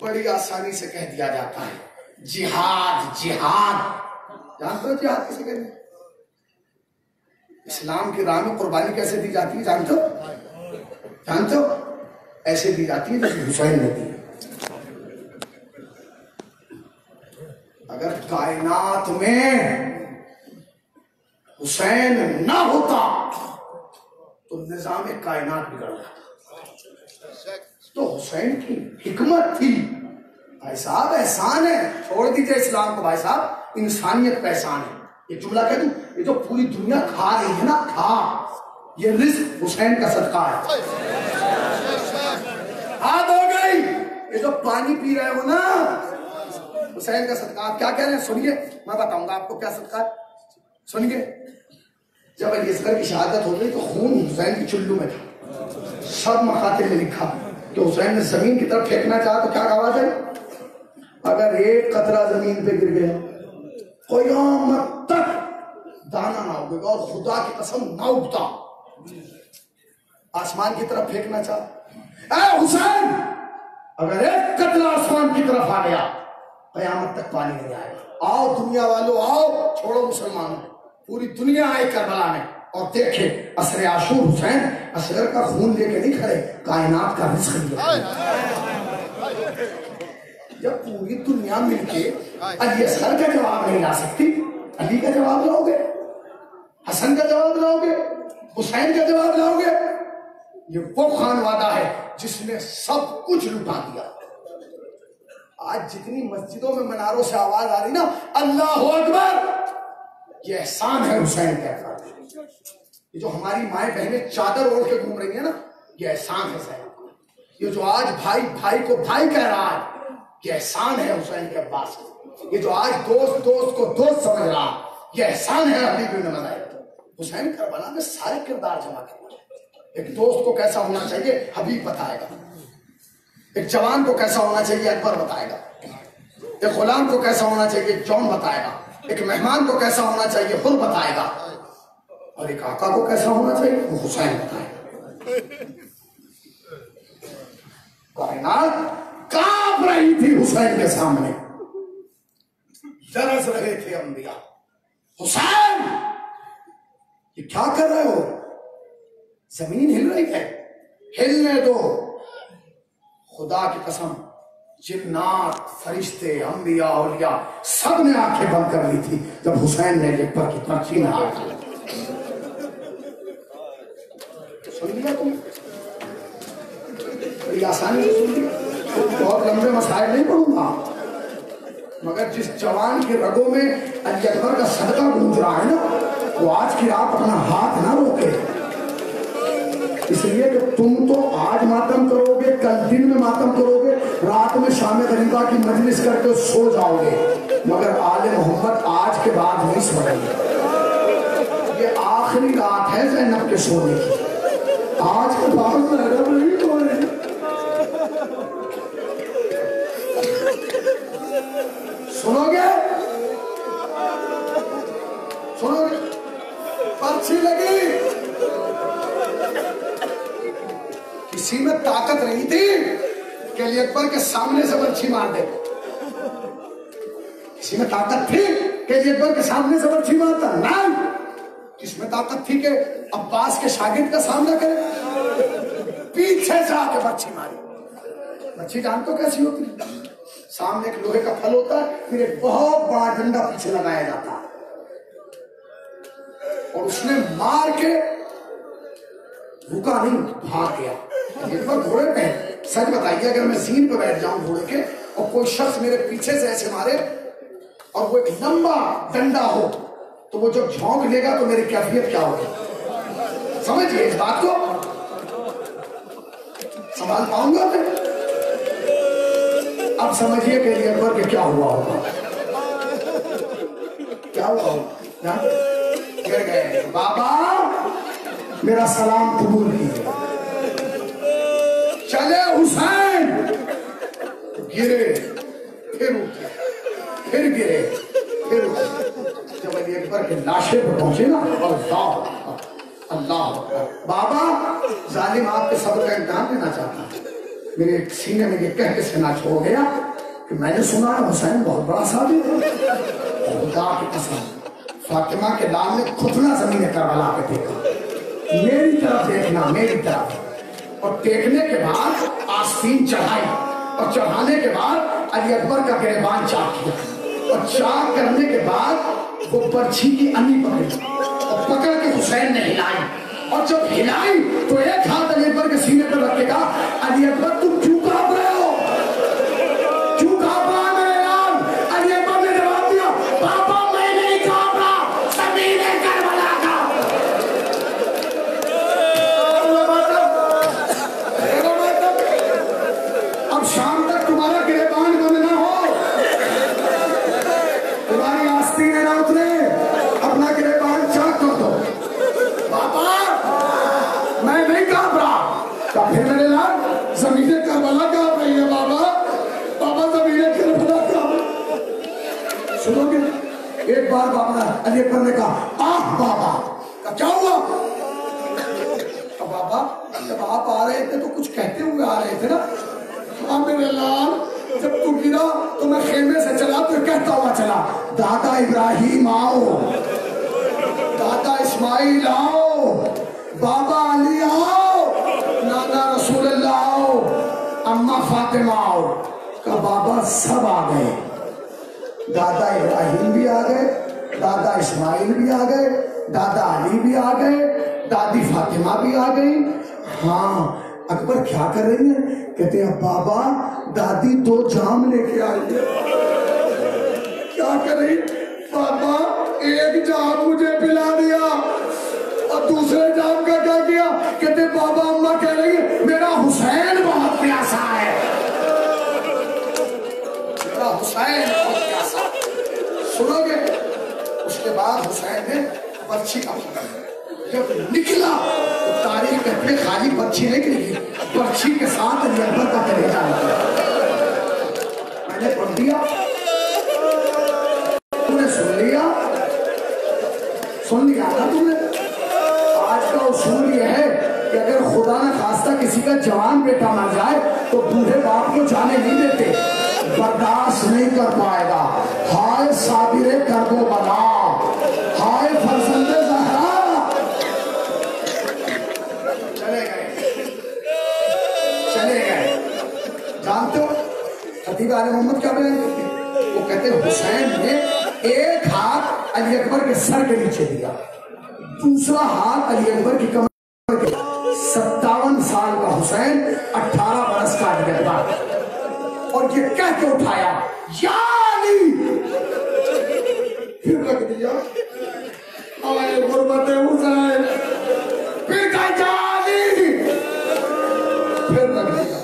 بڑی آسانی سے کہہ دیا جاتا ہے۔ جہاد جہاد۔ جانتے ہو جہاد کیسے کہتے ہیں؟ اسلام کی راہ میں قربانی کیسے دی جاتی ہے؟ جانتے ہو؟ جانتے ہو؟ ایسے دی جاتی ہے جیسے حسین نے دی۔ اگر کائنات میں حسین نہ ہوتا تو نظام کائنات بگڑ جاتا۔ تو حسین کی حکمت تھی۔ بھائی صاحب، احسان ہے۔ چھوڑ دیجیے اسلام کو، بھائی صاحب، انسانیت کا احسان ہے۔ یہ جملہ کہہ دوں، یہ جو پوری دنیا کھا رہی ہے نا، کھا۔ یہ رزق حسین کا صدقہ ہے۔ ہاتھ ہو گئی؟ یہ جو پانی پی رہے ہو نا حسین کا صدقہ آپ کیا کہہ رہے ہیں؟ سنیے، میں بتاؤں گا آپ کو کیا صدقہ؟ سنیے، جب علی اصغر کی شہادت ہو گئی تو خون حسین کی چلو میں تھا۔ سب مخاطر میں لکھا۔ کہ حسین نے زمین کی طرف پھینکنا چاہا تو کیا آواز ہے اگر ایک قطرہ زمین پہ گر گیا، قیامت تک دانا نہ ہوگا اور خدا کی قسم نہ اگتا۔ آسمان کی طرف پھینکنا چاہا۔ اے حسین، اگر ایک قطرہ آسمان کی طرف آ گیا قیامت تک پانی نہیں آئے گا۔ آؤ دنیا والو، آؤ، چھوڑو مسلمانوں پوری دنیا آئے کربلا میں اور دیکھے اثر عاشور حسین اصغر کا خون لے کے نہیں کھڑے۔ کائنات کا رزق لے جب پوری دنیا مل کے علی اصغر کا جواب نہیں لا سکتی، علی کا جواب لاؤ گے، حسن کا جواب لاؤ گے، حسین کا جواب لاؤ گے۔ یہ وہ خان وعدہ ہے جس نے سب کچھ لٹا دیا۔ آج جتنی مسجدوں میں مناروں سے آواز آ رہی نا، اللہ اکبر! یہ احسان ہے حسین کے یہ جو ہماری مائیں بہنیں چادر اوڑھ کے گھوم رہی ہیں نا، یہ احسان ہے حسین۔ یہ جو آج بھائی بھائی کو بھائی کہہ رہا ہے، یہ احسان ہے حسین کے عباس یہ جو آج دوست دوست کو دوست سمجھ رہا یہ احسان ہے حبیب بن مذاہب حسین کربلا میں سارے کردار جمع کرنا ایک دوست کو کیسا ہونا چاہیے، حبیب بتائے گا۔ ایک جوان کو کیسا ہونا چاہیے اکبر بتائے گا؟ ایک غلام کو کیسا ہونا چاہیے جون بتائے گا؟ ایک مہمان کو کیسا ہونا چاہیے خود بتائے گا؟ اور ایک آقا کو کیسا ہونا چاہیے وہ حسین بتائے گا۔ کائنات کانپ رہی تھی حسین کے سامنے۔ درس رہے تھے انبیاء۔ حسین، یہ کیا کر رہے ہو؟ زمین ہل رہی ہے۔ ہلنے دو۔ خدا کی قسم، جنات، فرشتے، انبیاء، اولیاء، سب نے آنکھیں بند کر لی تھی جب حسین نے لکھ پر کی پرچی میں سن لیا تم؟ بڑی آسانی سے سن لیا۔ بہت لمبے مسائل نہیں پڑھوں گا۔ مگر جس جوان کے رگوں میں علی اکبر کا صدقہ گونج رہا ہے نا، وہ آج کی رات اپنا ہاتھ نہ روکے۔ اس لیے کہ تم تو آج ماتم کرو گے کل دن میں ماتم کرو گے رات میں شام غریبہ کی مجلس کر کے سو جاؤ گے۔ مگر آل محمد آج کے بعد نہیں سوئے گے۔ یہ آخری رات ہے زینب کے سونے کی۔ آج کے بعد زینب نہیں سوئے گی سنو گے؟ سنو گے؟ پرچی لگی۔ کسی میں طاقت نہیں تھی کہ علی اکبر کے سامنے سے برچھی مار دے۔ کسی میں طاقت تھی کہ علی اکبر کے سامنے سے برچھی مارتا۔ نہیں کس میں طاقت تھی کہ عباس کے شاگرد کا سامنا کرے۔ پیچھے سے آ کے برچھی ماری۔ برچھی جان تو کیسی ہوتی؟ ہے سامنے ایک لوہے کا پھل ہوتا ہے، پھر ایک بہت بڑا ڈنڈا پیچھے لگایا جاتا۔ ہے اور اس نے مار کے رکا نہیں، بھاگ گیا۔ ایک بار گھوڑے پہ سچ بتائیے، اگر میں زین پہ بیٹھ جاؤں گھوڑے کے اور کوئی شخص میرے پیچھے سے ایسے مارے اور وہ ایک لمبا ڈنڈا ہو، تو وہ جب جھونک لے گا تو میری کیفیت کیا ہوگی؟ سمجھئے اس بات کو؟ سنبھال پاؤں گا میں اب سمجھیے کہ علی اکبر کے کیا ہوا ہوگا۔ کیا ہوا ہوگا؟ گر گئے۔ بابا! میرا سلام قبول کیجیے چلے حسین۔ گرے۔ پھر اٹھے پھر گرے۔ پھر اٹھے جب علی اکبر کے لاشے پر پہنچے نا اللہ اللہ بابا، ظالم آپ کے صبر کا امتحان لینا چاہتا ہے۔ میرے سینے میں یہ کہہ کے سنا چھوڑ گیا کہ میں نے سنا ہے حسین بہت بڑا صحابی ہے۔ خدا کی قسم، فاطمہ کے لال نے کھتنا زمین کربلا پہ دیکھا۔ میری طرف دیکھنا میری طرف اور دیکھنے کے بعد آستین چڑھائی۔ اور چڑھانے کے بعد علی اکبر کا گریبان چاک کیا۔ اور چاک کرنے کے بعد وہ پرچھی کی انی پکڑی۔ اور پکڑ کے حسین نے ہلائی۔ اور جب ہلائی تو ایک ہاتھ علی اکبر کے سینے پر رکھے کے کہا، علی اکبر، تم کیوں آپ نے پڑھ لیا تم نے سن لیا سن تم نے آج کا اصول یہ ہے کہ اگر خدا نہ خواستہ کسی کا جوان بیٹا مر جائے تو بوڑھے باپ کو جانے نہیں دیتے برداشت نہیں کر پائے گا ہائے صابر کر دو بنا خطیب علی محمد کیا بیان کرتے ہیں وہ کہتے ہیں، حسین نے ایک ہاتھ علی اکبر کے سر کے نیچے دیا، دوسرا ہاتھ علی اکبر کی کمر کے ستاون سال کا حسین اٹھارہ برس کا علی اکبر۔ اور یہ کہہ کے اٹھایا، یا علی! پھر رکھ دیا آئے غربت حسین، پھر کہا، یا علی! پھر رکھ دیا۔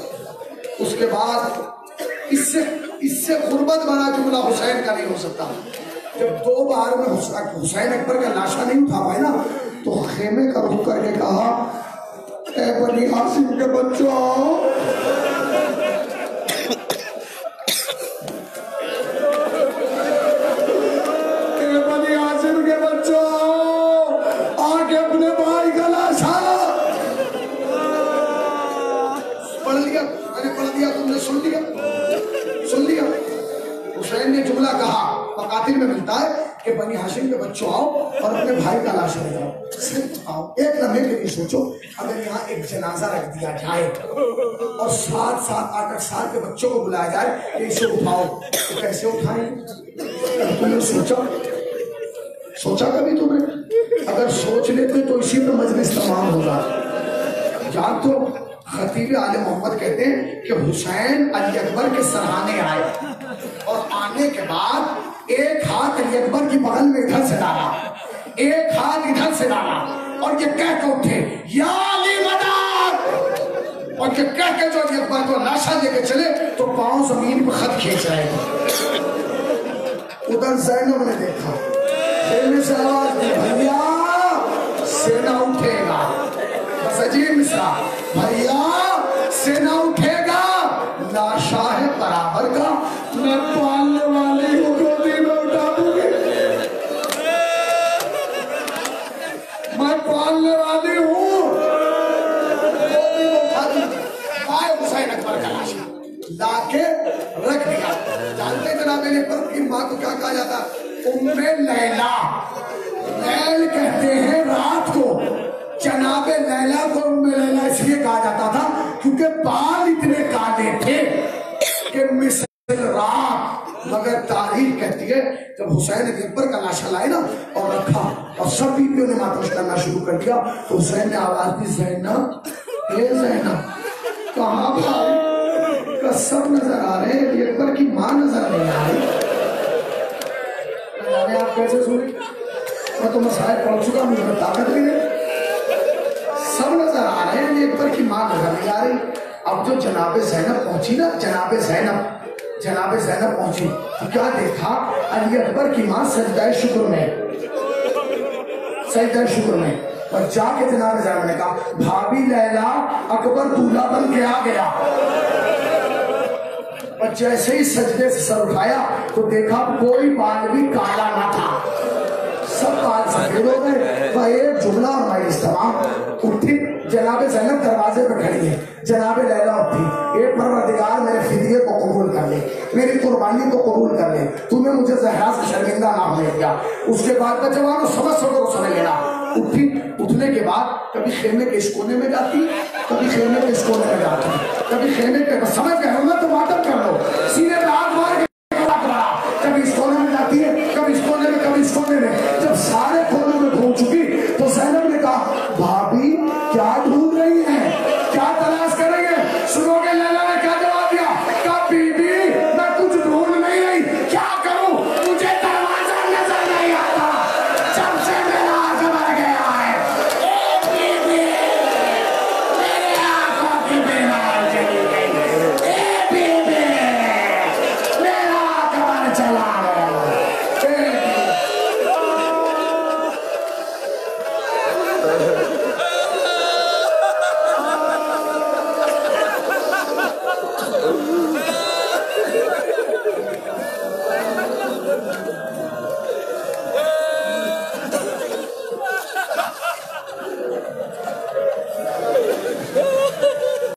اس کے بعد اس سے غربت بنا جملہ حسین کا نہیں ہو سکتا۔ جب دو بار میں حسین اکبر کا لاشا نہیں اٹھا پائے نا، تو خیمے کا رخ کر کے کہا، اے بنی عاصم کے بچوں مقاتل میں ملتا ہے کہ بنی ہاشم کے بچوں آؤ اور اپنے بھائی کا لاش لے جاؤ۔ صرف آؤ۔ ایک لمحے کے لیے سوچو، اگر یہاں ایک جنازہ رکھ دیا جائے اور سات سات آٹھ آٹھ سال کے بچوں کو بلایا جائے کہ اسے اٹھاؤ۔ تو کیسے اٹھائیں؟ تم نے سوچا۔ سوچا کبھی تم نے؟ اگر سوچ لیتے تو اسی میں مجلس تمام ہوگا جان تو خطیب علی محمد کہتے ہیں کہ حسین علی اکبر کے سرحانے آئے اور آنے کے بعد ایک ہاتھ علی اکبر کی بغل میں ادھر سے ڈالا، ایک ہاتھ ادھر سے ڈالا، اور یہ کہہ کے اٹھے، یا علی مدار! اور یہ کہہ کے جو علی اکبر کو لاشا لے کے چلے، تو پاؤں زمین پہ خط کھینچ رہے ادھر زینب نے دیکھا خیمے سے آواز دی، بھیا، سینا اٹھے گا۔ بس عجیب مصرا بھیا، سینا اٹھے گا۔ لاشا ہے برابر کا۔ کیا کہا جاتا ام لیلا لیل کہتے ہیں رات کو۔ جناب لیلا کو ام لیلا اس لیے کہا جاتا تھا کیونکہ بال اتنے کالے تھے کہ مثل رات۔ مگر تاریخ کہتی ہے، جب حسین اکبر کا لاشا لائے نا اور رکھا اور سب بیویوں نے ماتوش کرنا شروع کر دیا، تو حسین نے آواز دی، زینب، اے زینب، کہاں بھائی؟ کا سب نظر آ رہے ہیں اکبر کی ماں نظر نہیں آ رہی۔ نہ آپ کیسے سنیں؟ میں تو مسائل پڑھ چکا مجھے میں طاقت بھی نہیں۔ سب نظر آ رہے ہیں علی اکبر کی ماں نظر نہیں آ رہی۔ اب جو جناب زینب پہنچی نا، جناب زینب جناب زینب پہنچی۔ تو کیا دیکھا؟ علی اکبر کی ماں سجدہ شکر میں۔ سجدہ شکر میں۔ اور جا کے جناب زینب نے کہا بھابی لیلا اکبر دولہا بن کے آ گیا۔ اور جیسے ہی سجدے سے سر اٹھایا تو دیکھا کوئی بال بھی کالا نہ تھا۔ سب بال سفید ہو گئے۔ وہ ایک جملہ اور مجلس تمام اٹھی۔ جناب زینب دروازے پہ کھڑی ہے جناب لیلا اٹھی۔ اے پروردگار، میرے فدیے کو قبول کر لے۔ میری قربانی کو قبول کر لے۔ تو نے مجھے زہرا سے شرمندہ نہ ہونے دیا۔ اس کے بعد میں جوانوں سمجھ سکو سمجھ لینا۔ اٹھی اٹھنے کے بعد کبھی خیمے کے کونے میں جاتی، کبھی خیمے کے کونے میں جاتی، کبھی خیمے کے بس سمجھ گئے ہمیں تو ماتم کر لو سینے پہ آگ مار کے کبھی اس کونے میں جاتی ہے، کبھی اس کونے میں، کبھی اس کونے میں۔